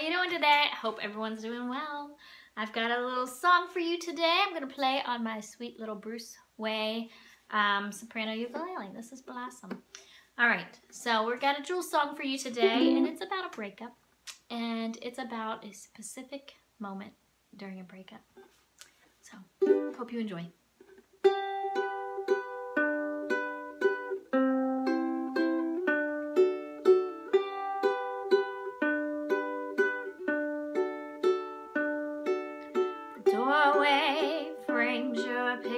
are you doing today? Hope everyone's doing well. I've got a little song for you today. I'm going to play on my sweet little Bruce Wei um, soprano ukulele. This is Blossom. All right, so we've got a jewel song for you today, and it's about a breakup, and it's about a specific moment during a breakup. So, hope you enjoy.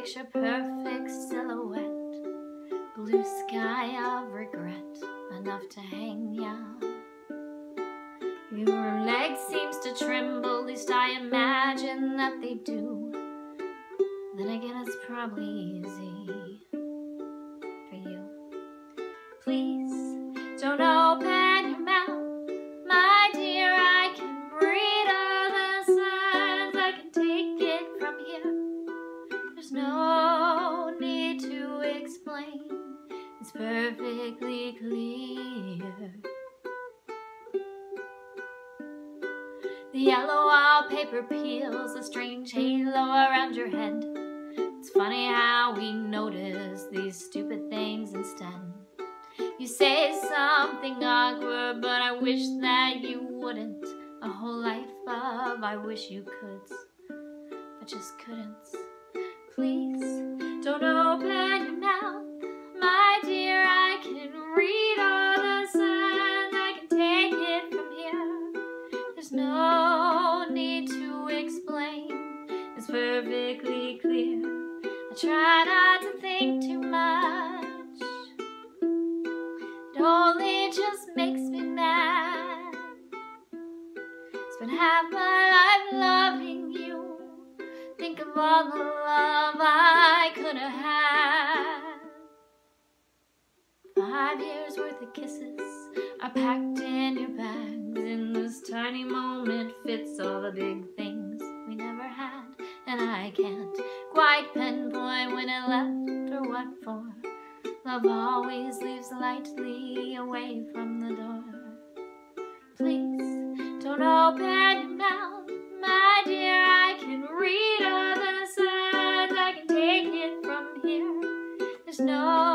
Picture perfect silhouette. Blue sky of regret, enough to hang ya. Your leg seems to tremble, least I imagine that they do. Then again, it's probably easy for you. Please don't open perfectly clear. The yellow wallpaper peels a strange halo around your head. It's funny how we notice these stupid things instead. You say something awkward, but I wish that you wouldn't. A whole life of I wish you could, but just couldn't. Please perfectly clear. I try not to think too much. It only just makes me mad. Spent half my life loving you. Think of all the love I could have had. Five years worth of kisses are packed in your bags. In this tiny moment fits all the big things. And I can't quite pinpoint when it left or what for. Love always leaves lightly away from the door. Please don't open your mouth, my dear. I can read all the signs, I can take it from here. There's no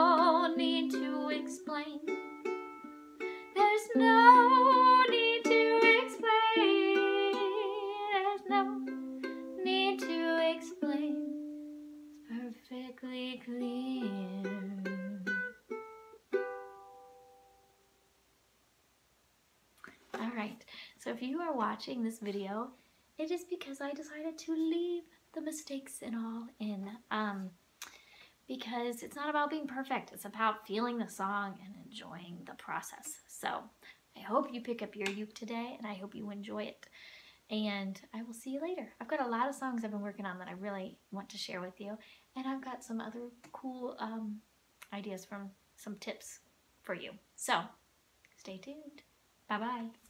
clear. All right, so if you are watching this video, it is because I decided to leave the mistakes and all in. Um, because it's not about being perfect, it's about feeling the song and enjoying the process. So I hope you pick up your uke today and I hope you enjoy it. And I will see you later. I've got a lot of songs I've been working on that I really want to share with you. And I've got some other cool um, ideas from some tips for you. So stay tuned. Bye bye.